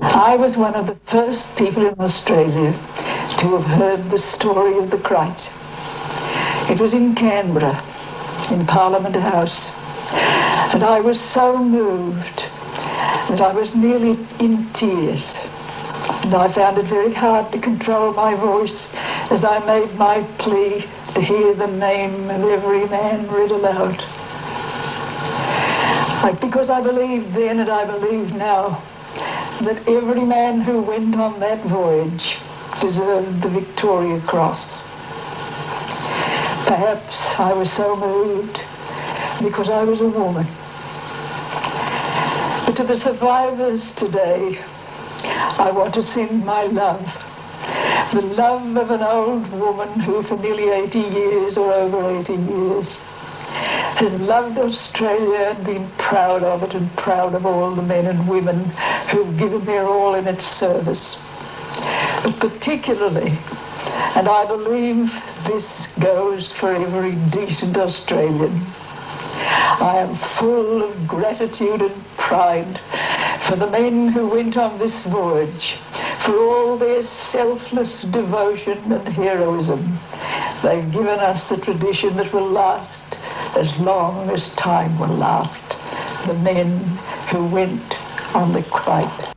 I was one of the first people in Australia to have heard the story of the Krait. It was in Canberra, in Parliament House, and I was so moved that I was nearly in tears. And I found it very hard to control my voice as I made my plea to hear the name of every man read aloud. I, because I believed then and I believe now that every man who went on that voyage deserved the Victoria Cross. Perhaps I was so moved because I was a woman. But to the survivors today, I want to send my love. The love of an old woman who for nearly 80 years or over 80 years has loved Australia and been proud of it and proud of all the men and women who've given their all in its service. But particularly, and I believe this goes for every decent Australian, I am full of gratitude and pride for the men who went on this voyage, for all their selfless devotion and heroism. They've given us the tradition that will last as long as time will last. The men who went on the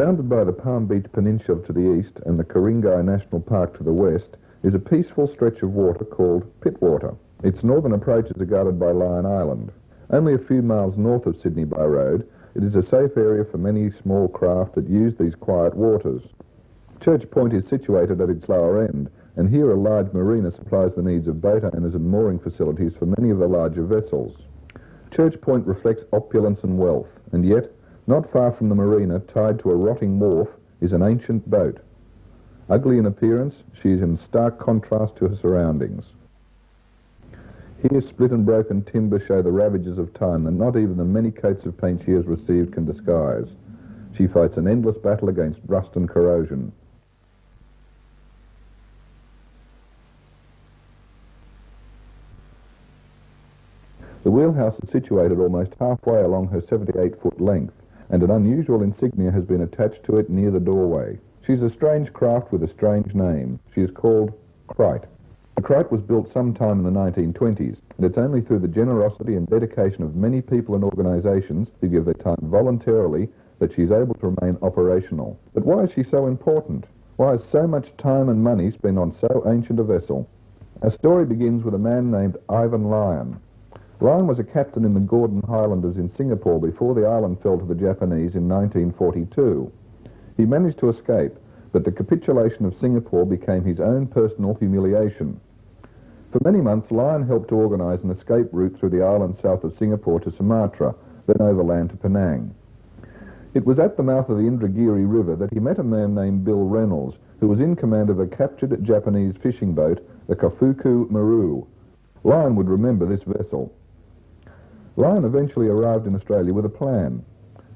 Bounded by the Palm Beach Peninsula to the east and the Ku-ring-gai National Park to the west is a peaceful stretch of water called Pittwater. Its northern approaches are guarded by Lion Island. Only a few miles north of Sydney by road, it is a safe area for many small craft that use these quiet waters. Church Point is situated at its lower end, and here a large marina supplies the needs of boat owners and mooring facilities for many of the larger vessels. Church Point reflects opulence and wealth, and yet not far from the marina, tied to a rotting wharf, is an ancient boat. Ugly in appearance, she is in stark contrast to her surroundings. Here, split and broken timber show the ravages of time that not even the many coats of paint she has received can disguise. She fights an endless battle against rust and corrosion. The wheelhouse is situated almost halfway along her 78-foot length and an unusual insignia has been attached to it near the doorway. She's a strange craft with a strange name. She is called Krait. The Krait was built sometime in the 1920s, and it's only through the generosity and dedication of many people and organisations who give their time voluntarily that she's able to remain operational. But why is she so important? Why is so much time and money spent on so ancient a vessel? Our story begins with a man named Ivan Lyon. Lyon was a captain in the Gordon Highlanders in Singapore before the island fell to the Japanese in 1942. He managed to escape, but the capitulation of Singapore became his own personal humiliation. For many months, Lyon helped to organise an escape route through the island south of Singapore to Sumatra, then overland to Penang. It was at the mouth of the Indragiri River that he met a man named Bill Reynolds, who was in command of a captured Japanese fishing boat, the Kofuku Maru. Lyon would remember this vessel. Lyon eventually arrived in Australia with a plan.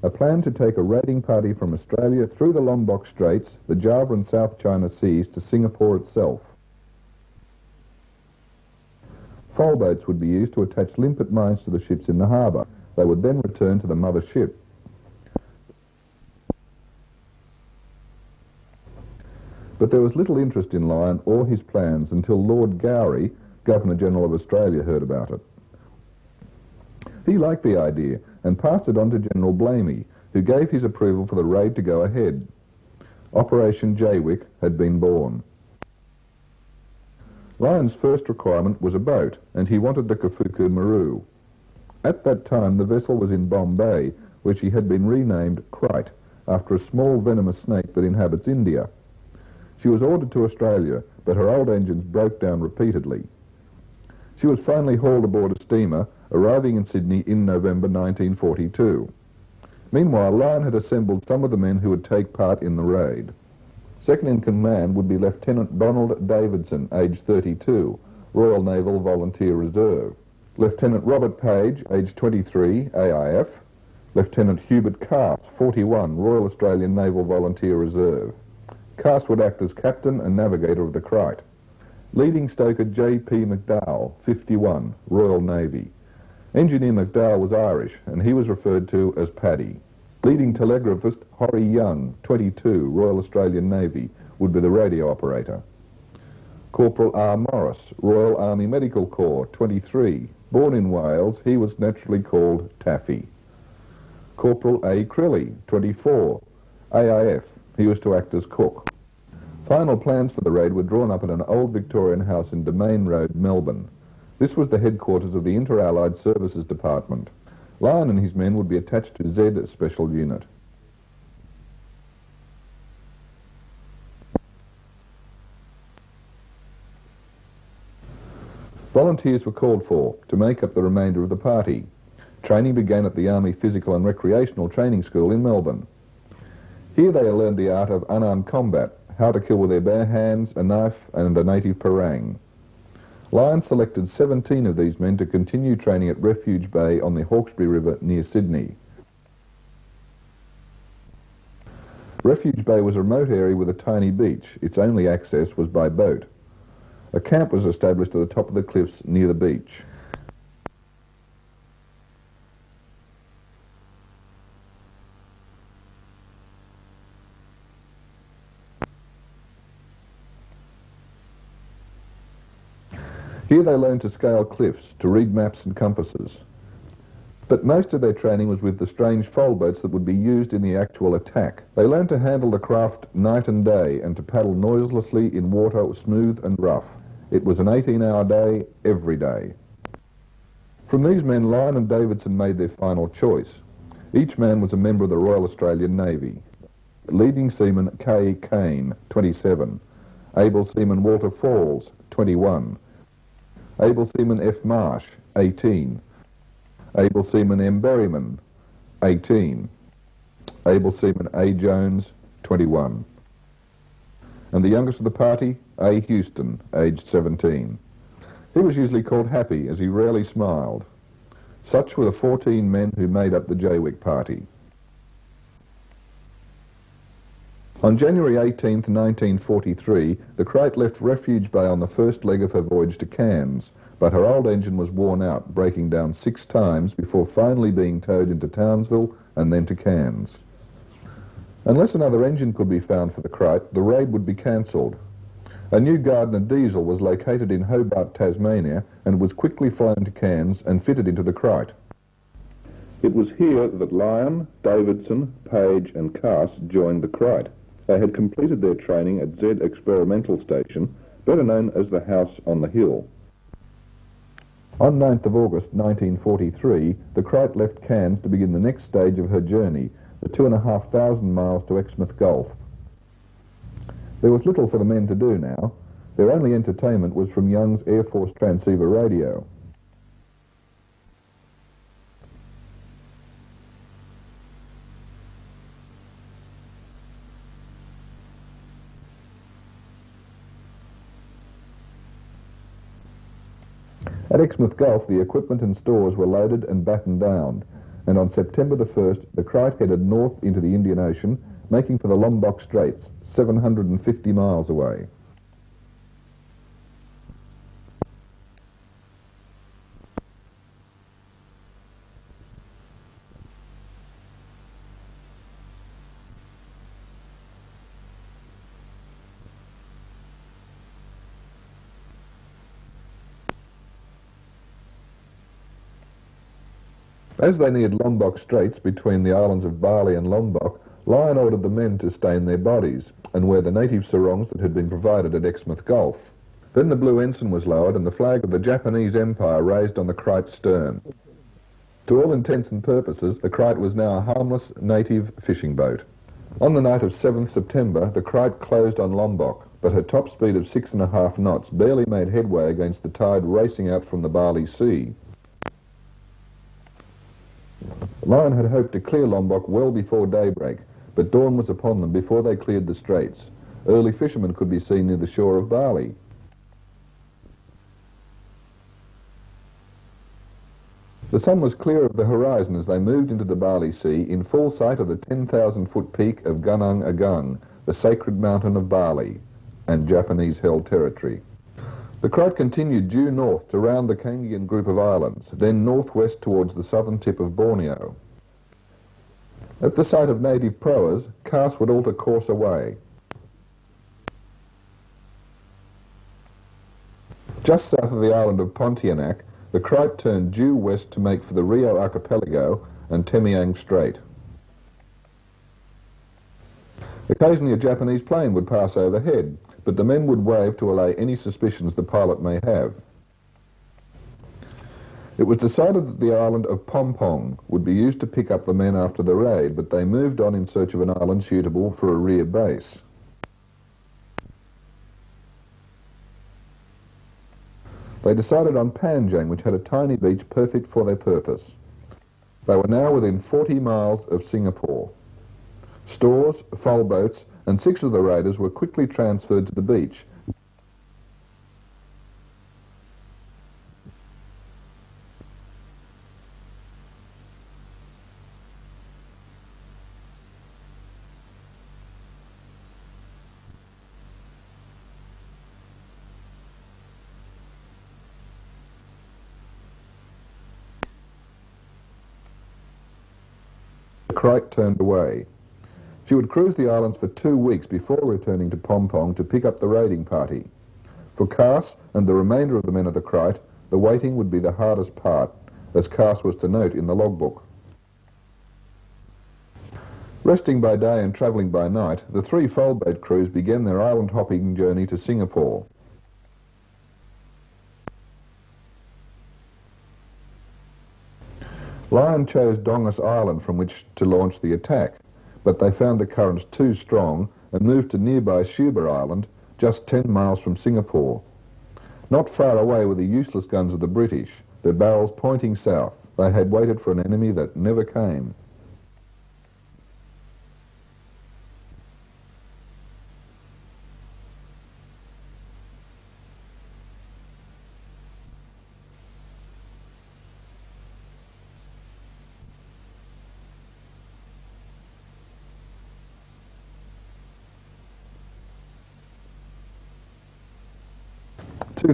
A plan to take a raiding party from Australia through the Lombok Straits, the Java and South China Seas to Singapore itself. Foal boats would be used to attach limpet mines to the ships in the harbour. They would then return to the mother ship. But there was little interest in Lyon or his plans until Lord Gowrie, Governor-General of Australia heard about it. He liked the idea and passed it on to General Blamey, who gave his approval for the raid to go ahead. Operation Jaywick had been born. Lyon's first requirement was a boat, and he wanted the Kofuku Maru. At that time, the vessel was in Bombay, which he had been renamed Krait, after a small venomous snake that inhabits India. She was ordered to Australia, but her old engines broke down repeatedly. She was finally hauled aboard a steamer, arriving in Sydney in November 1942. Meanwhile, Lyon had assembled some of the men who would take part in the raid. Second in command would be Lieutenant Donald Davidson, aged 32, Royal Naval Volunteer Reserve. Lieutenant Robert Page, aged 23, AIF. Lieutenant Hubert Carse, 41, Royal Australian Naval Volunteer Reserve. Carse would act as captain and navigator of the Krait. Leading stoker J.P. McDowell, 51, Royal Navy. Engineer McDowell was Irish, and he was referred to as Paddy. Leading telegraphist Horry Young, 22, Royal Australian Navy, would be the radio operator. Corporal R. Morris, Royal Army Medical Corps, 23. Born in Wales, he was naturally called Taffy. Corporal A. Crilley, 24. AIF, he was to act as cook. Final plans for the raid were drawn up at an old Victorian house in Domain Road, Melbourne. This was the headquarters of the Inter-Allied Services Department. Lyon and his men would be attached to Z Special Unit. Volunteers were called for to make up the remainder of the party. Training began at the Army Physical and Recreational Training School in Melbourne. Here they learned the art of unarmed combat, how to kill with their bare hands, a knife and a native parang. Lyon selected 17 of these men to continue training at Refuge Bay on the Hawkesbury River near Sydney. Refuge Bay was a remote area with a tiny beach. Its only access was by boat. A camp was established at the top of the cliffs near the beach. Here they learned to scale cliffs, to read maps and compasses. But most of their training was with the strange foal boats that would be used in the actual attack. They learned to handle the craft night and day and to paddle noiselessly in water smooth and rough. It was an 18-hour day, every day. From these men, Lyon and Davidson made their final choice. Each man was a member of the Royal Australian Navy. Leading seaman K. Cain, 27. Able seaman Walter Falls, 21. Able Seaman F. Marsh, 18. Able Seaman M. Berryman, 18. Able Seaman A. Jones, 21. And the youngest of the party, A. Houston, aged 17. He was usually called Happy, as he rarely smiled. Such were the 14 men who made up the Jaywick party. On January 18, 1943, the Krait left Refuge Bay on the first leg of her voyage to Cairns, but her old engine was worn out, breaking down six times before finally being towed into Townsville and then to Cairns. Unless another engine could be found for the Krait, the raid would be cancelled. A new Gardner diesel was located in Hobart, Tasmania, and was quickly flown to Cairns and fitted into the Krait. It was here that Lyon, Davidson, Page and Carse joined the Krait. They had completed their training at Z Experimental Station, better known as the House on the Hill. On 9th of August 1943, the Krait left Cairns to begin the next stage of her journey, the two and a half thousand miles to Exmouth Gulf. There was little for the men to do now. Their only entertainment was from Young's Air Force transceiver radio. At Exmouth Gulf, the equipment and stores were loaded and battened down, and on September the 1st, the Krait headed north into the Indian Ocean, making for the Lombok Straits, 750 miles away. As they neared Lombok Straits between the islands of Bali and Lombok, Lyon ordered the men to stain their bodies and wear the native sarongs that had been provided at Exmouth Gulf. Then the blue ensign was lowered and the flag of the Japanese Empire raised on the Krait's stern. To all intents and purposes, the Krait was now a harmless native fishing boat. On the night of 7th September, the Krait closed on Lombok, but her top speed of six and a half knots barely made headway against the tide racing out from the Bali Sea. Lyon had hoped to clear Lombok well before daybreak, but dawn was upon them before they cleared the straits. Early fishermen could be seen near the shore of Bali. The sun was clear of the horizon as they moved into the Bali Sea in full sight of the 10,000-foot peak of Gunung Agung, the sacred mountain of Bali and Japanese-held territory. The Krait continued due north to round the Kangean group of islands, then northwest towards the southern tip of Borneo. At the sight of native proas, Carse would alter course away. Just south of the island of Pontianak, the Krait turned due west to make for the Rio Archipelago and Temiang Strait. Occasionally a Japanese plane would pass overhead, but the men would wave to allay any suspicions the pilot may have. It was decided that the island of Pompong would be used to pick up the men after the raid, but they moved on in search of an island suitable for a rear base. They decided on Panjang, which had a tiny beach perfect for their purpose. They were now within 40 miles of Singapore. Stores, foal boats, and six of the raiders were quickly transferred to the beach. The Krait turned away. She would cruise the islands for two weeks before returning to Pompong to pick up the raiding party. For Carse and the remainder of the men of the Krait, the waiting would be the hardest part, as Carse was to note in the logbook. Resting by day and travelling by night, the three foalboat crews began their island hopping journey to Singapore. Lyon chose Dongas Island from which to launch the attack but they found the currents too strong and moved to nearby Subar Island, just 10 miles from Singapore. Not far away were the useless guns of the British, their barrels pointing south. They had waited for an enemy that never came.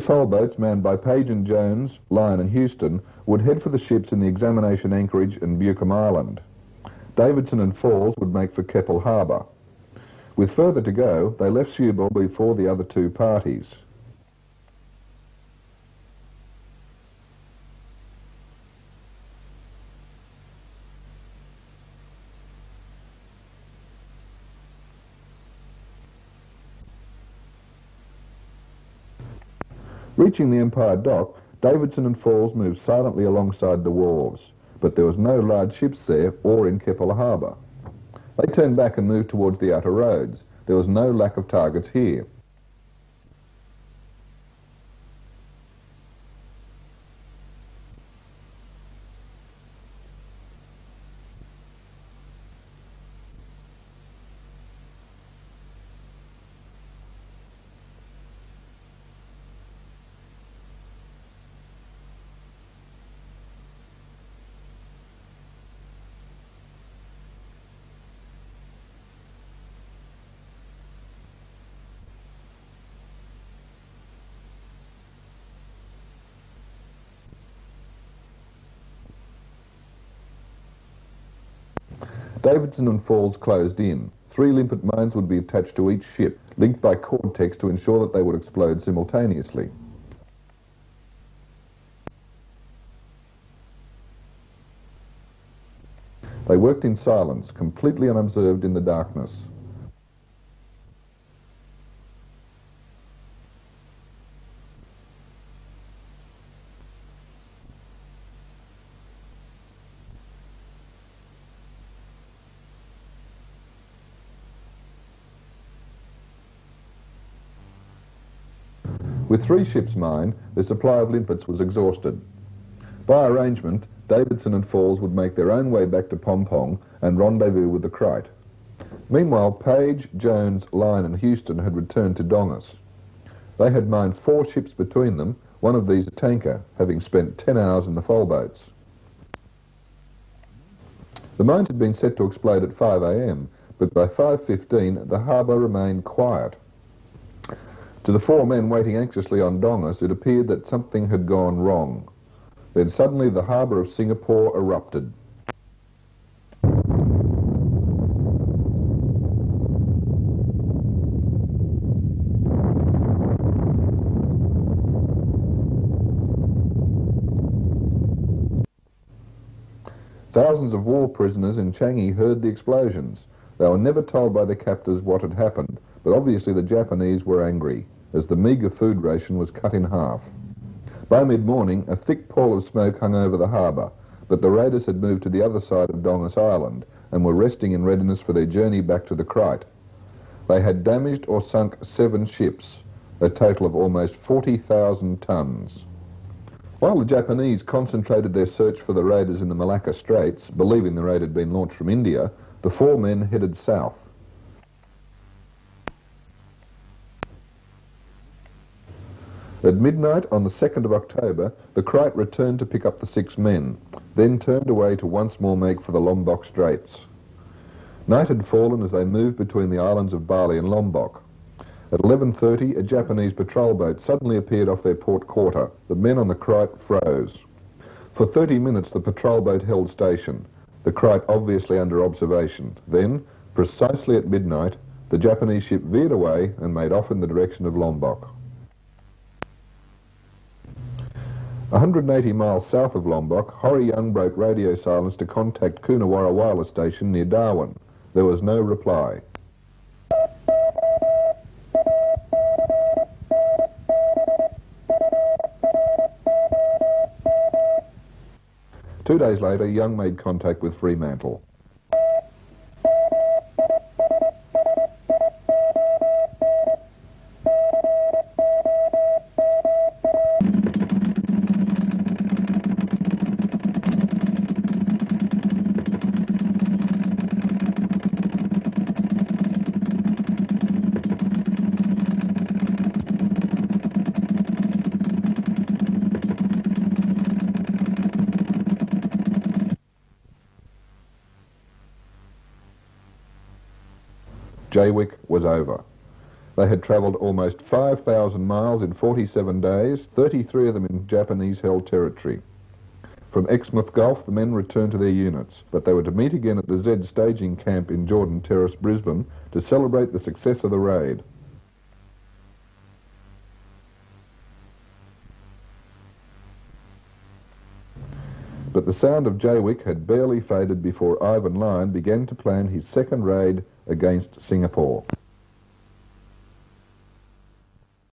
Two foalboats manned by Page and Jones, Lyon and Houston would head for the ships in the examination anchorage in Buchan Island. Davidson and Falls would make for Keppel Harbour. With further to go, they left Subar before the other two parties. Reaching the Empire Dock, Davidson and Falls moved silently alongside the wharves, but there was no large ships there or in Keppel Harbour. They turned back and moved towards the outer roads. There was no lack of targets here. Davidson and Falls closed in. Three limpet mines would be attached to each ship, linked by Cordtex to ensure that they would explode simultaneously. They worked in silence, completely unobserved in the darkness. With three ships mined, the supply of limpets was exhausted. By arrangement, Davidson and Falls would make their own way back to Pompong and rendezvous with the Krait. Meanwhile, Page, Jones, Lyon and Houston had returned to Dongas. They had mined four ships between them, one of these a tanker, having spent 10 hours in the foal boats. The mines had been set to explode at 5am, but by 5.15 the harbour remained quiet. To the four men waiting anxiously on Dongas, it appeared that something had gone wrong. Then suddenly the harbour of Singapore erupted. Thousands of war prisoners in Changi heard the explosions. They were never told by their captors what had happened, but obviously the Japanese were angry, as the meagre food ration was cut in half. By mid-morning, a thick pall of smoke hung over the harbour, but the raiders had moved to the other side of Dongas Island and were resting in readiness for their journey back to the Krait. They had damaged or sunk seven ships, a total of almost 40,000 tons. While the Japanese concentrated their search for the raiders in the Malacca Straits, believing the raid had been launched from India, the four men headed south. At midnight on the 2nd of October, the Krait returned to pick up the six men, then turned away to once more make for the Lombok Straits. Night had fallen as they moved between the islands of Bali and Lombok. At 11.30, a Japanese patrol boat suddenly appeared off their port quarter. The men on the Krait froze. For 30 minutes, the patrol boat held station, the Krait obviously under observation. Then, precisely at midnight, the Japanese ship veered away and made off in the direction of Lombok. 180 miles south of Lombok, Horry Young broke radio silence to contact Coonawarra Wireless Station near Darwin. There was no reply. Two days later, Young made contact with Fremantle. Jaywick was over. They had travelled almost 5,000 miles in 47 days, 33 of them in Japanese-held territory. From Exmouth Gulf, the men returned to their units, but they were to meet again at the Z staging camp in Jordan Terrace, Brisbane, to celebrate the success of the raid. But the sound of Jaywick had barely faded before Ivan Lyon began to plan his second raid against Singapore.